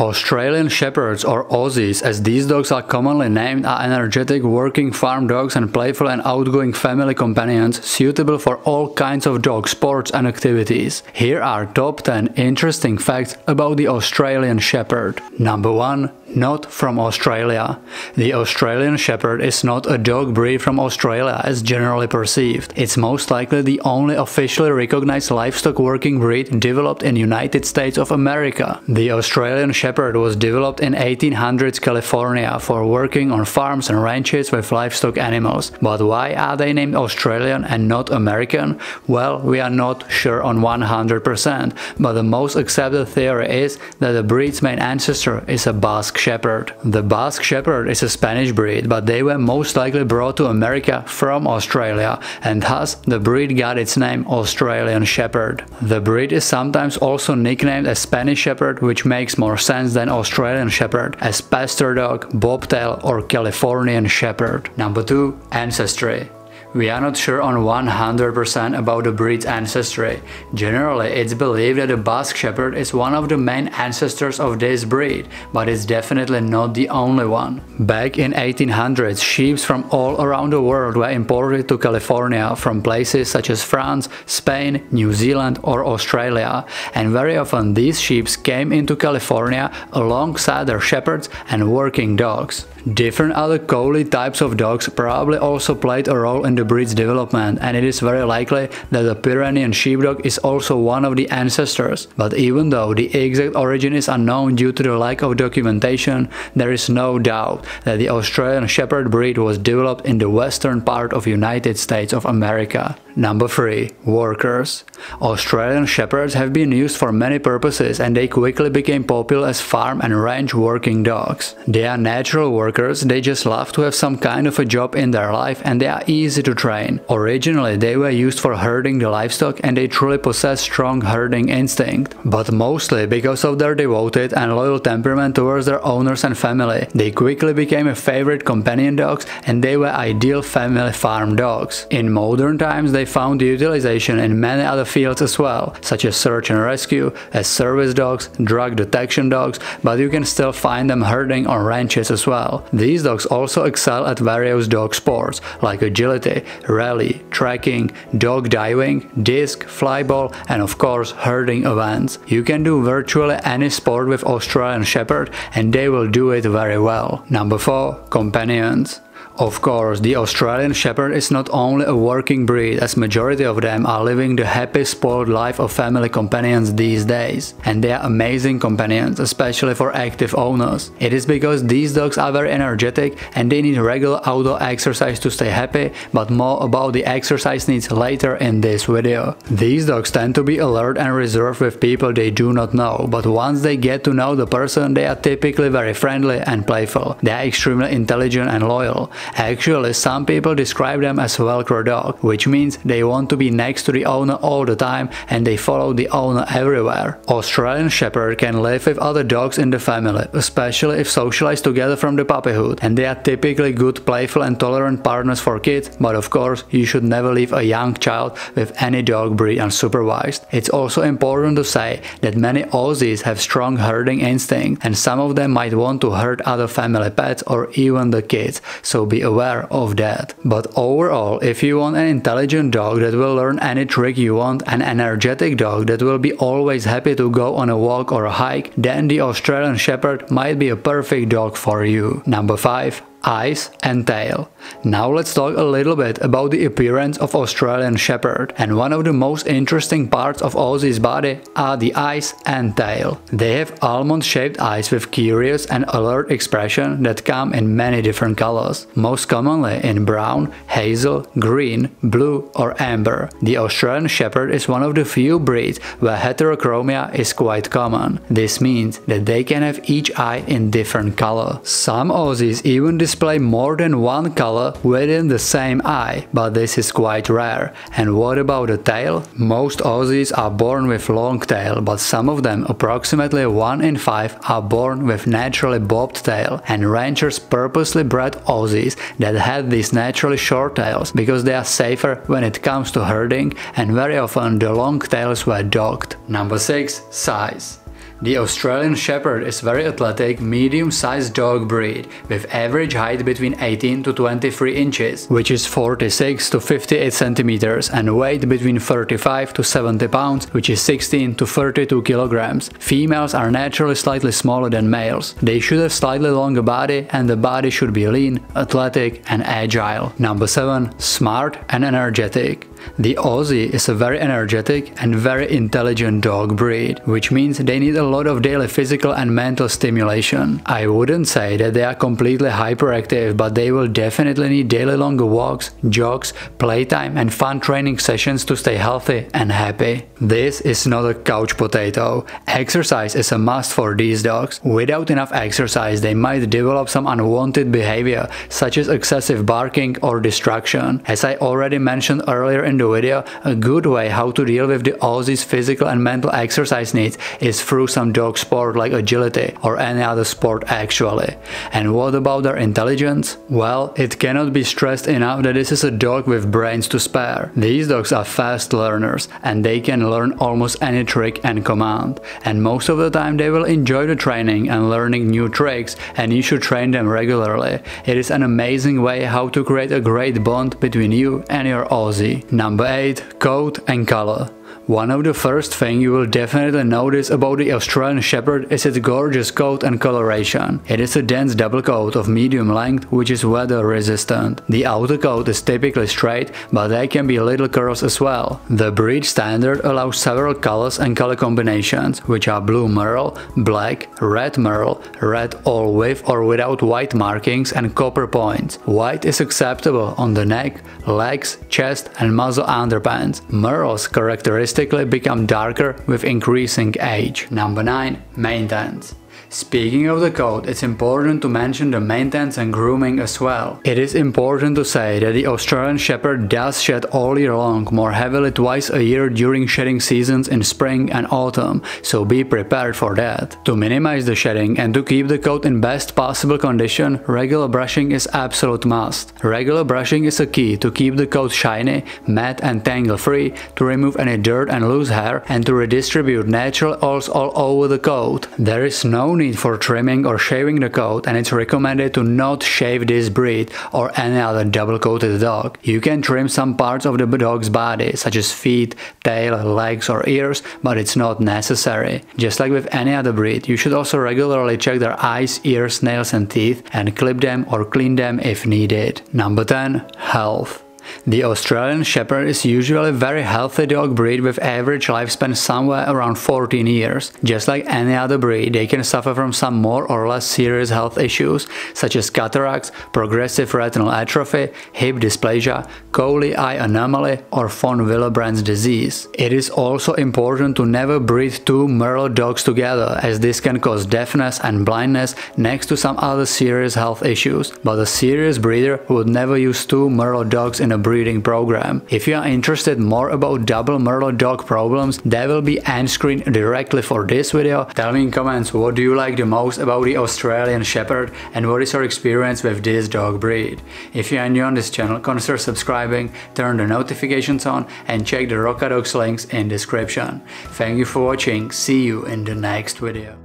Australian Shepherds or Aussies as these dogs are commonly named are energetic working farm dogs and playful and outgoing family companions suitable for all kinds of dog sports and activities. Here are top 10 interesting facts about the Australian Shepherd. Number 1 not from Australia. The Australian Shepherd is not a dog breed from Australia as generally perceived. It's most likely the only officially recognized livestock working breed developed in United States of America. The Australian Shepherd was developed in 1800s California for working on farms and ranches with livestock animals. But why are they named Australian and not American? Well, we are not sure on 100%, but the most accepted theory is that the breed's main ancestor is a Basque Shepherd. The Basque Shepherd is a Spanish breed, but they were most likely brought to America from Australia, and thus the breed got its name Australian Shepherd. The breed is sometimes also nicknamed a Spanish Shepherd, which makes more sense than Australian Shepherd, as Pastor Dog, Bobtail or Californian Shepherd. Number 2. Ancestry we are not sure on 100% about the breed's ancestry. Generally, it's believed that the Basque Shepherd is one of the main ancestors of this breed, but it's definitely not the only one. Back in 1800s, sheep from all around the world were imported to California from places such as France, Spain, New Zealand or Australia, and very often these sheep came into California alongside their shepherds and working dogs. Different other collie types of dogs probably also played a role in the breed's development and it is very likely that the Pyrenean Sheepdog is also one of the ancestors. But even though the exact origin is unknown due to the lack of documentation, there is no doubt that the Australian Shepherd breed was developed in the western part of the United States of America. Number 3. Workers Australian Shepherds have been used for many purposes and they quickly became popular as farm and ranch working dogs. They are natural workers, they just love to have some kind of a job in their life and they are easy to train. Originally they were used for herding the livestock and they truly possess strong herding instinct. But mostly because of their devoted and loyal temperament towards their owners and family, they quickly became a favorite companion dogs and they were ideal family farm dogs. In modern times they found utilization in many other fields as well, such as search and rescue, as service dogs, drug detection dogs, but you can still find them herding on ranches as well. These dogs also excel at various dog sports, like agility, rally, tracking, dock diving, disc, flyball, and of course herding events. You can do virtually any sport with Australian Shepherd and they will do it very well. Number 4. Companions of course, the Australian Shepherd is not only a working breed as majority of them are living the happy spoiled life of family companions these days. And they are amazing companions, especially for active owners. It is because these dogs are very energetic and they need regular outdoor exercise to stay happy, but more about the exercise needs later in this video. These dogs tend to be alert and reserved with people they do not know, but once they get to know the person, they are typically very friendly and playful. They are extremely intelligent and loyal. Actually, some people describe them as Velcro dog, which means they want to be next to the owner all the time and they follow the owner everywhere. Australian Shepherd can live with other dogs in the family, especially if socialized together from the puppyhood, and they are typically good, playful and tolerant partners for kids, but of course, you should never leave a young child with any dog breed unsupervised. It's also important to say that many Aussies have strong herding instinct, and some of them might want to herd other family pets or even the kids, so be aware of that. But overall, if you want an intelligent dog that will learn any trick you want, an energetic dog that will be always happy to go on a walk or a hike, then the Australian Shepherd might be a perfect dog for you. Number 5 eyes and tail. Now let's talk a little bit about the appearance of Australian Shepherd and one of the most interesting parts of Aussie's body are the eyes and tail. They have almond shaped eyes with curious and alert expression that come in many different colors, most commonly in brown, hazel, green, blue or amber. The Australian Shepherd is one of the few breeds where heterochromia is quite common. This means that they can have each eye in different color. Some Aussies even display more than one color within the same eye, but this is quite rare. And what about the tail? Most Aussies are born with long tail, but some of them, approximately 1 in 5, are born with naturally bobbed tail. And ranchers purposely bred Aussies that had these naturally short tails because they are safer when it comes to herding and very often the long tails were docked. Number 6. Size The Australian Shepherd is very athletic, medium-sized dog breed with average height between 18 to 23 inches, which is 46 to 58 centimeters and weight between 35 to 70 pounds, which is 16 to 32 kilograms. Females are naturally slightly smaller than males. They should have slightly longer body and the body should be lean, athletic and agile. Number 7. Smart and energetic. The Aussie is a very energetic and very intelligent dog breed, which means they need a lot of daily physical and mental stimulation. I wouldn't say that they are completely hyperactive, but they will definitely need daily longer walks, jogs, playtime and fun training sessions to stay healthy and happy. This is not a couch potato. Exercise is a must for these dogs. Without enough exercise, they might develop some unwanted behavior, such as excessive barking or distraction. As I already mentioned earlier in the video, a good way how to deal with the Aussie's physical and mental exercise needs is through some dog sport like agility or any other sport actually. And what about their intelligence? Well, it cannot be stressed enough that this is a dog with brains to spare. These dogs are fast learners and they can learn almost any trick and command. And most of the time they will enjoy the training and learning new tricks and you should train them regularly. It is an amazing way how to create a great bond between you and your Aussie. Number 8. Coat and color. One of the first things you will definitely notice about the Australian Shepherd is its gorgeous coat and coloration. It is a dense double coat of medium length which is weather resistant. The outer coat is typically straight, but there can be little curls as well. The breed standard allows several colors and color combinations, which are blue merle, black, red merle, red all with or without white markings and copper points. White is acceptable on the neck, legs, chest and muzzle underpants. Merle's characteristics become darker with increasing age. Number 9. Maintenance. Speaking of the coat, it's important to mention the maintenance and grooming as well. It is important to say that the Australian Shepherd does shed all year long, more heavily twice a year during shedding seasons in spring and autumn, so be prepared for that. To minimize the shedding and to keep the coat in best possible condition, regular brushing is absolute must. Regular brushing is a key to keep the coat shiny, matte and tangle free, to remove any dirt and loose hair, and to redistribute natural oils all over the coat. There is no need for trimming or shaving the coat and it's recommended to not shave this breed or any other double coated dog. You can trim some parts of the dog's body such as feet, tail, legs or ears but it's not necessary. Just like with any other breed, you should also regularly check their eyes, ears, nails and teeth and clip them or clean them if needed. Number 10. Health the Australian Shepherd is usually a very healthy dog breed with average lifespan somewhere around 14 years. Just like any other breed, they can suffer from some more or less serious health issues such as cataracts, progressive retinal atrophy, hip dysplasia, Collie eye anomaly or von Willebrand's disease. It is also important to never breed two Merle dogs together as this can cause deafness and blindness next to some other serious health issues, but a serious breeder would never use two Merle dogs in a breeding program. If you are interested more about double Merle dog problems, there will be end screen directly for this video. Tell me in comments what do you like the most about the Australian Shepherd and what is your experience with this dog breed. If you are new on this channel, consider subscribing, turn the notifications on and check the Rocadog's links in description. Thank you for watching, see you in the next video.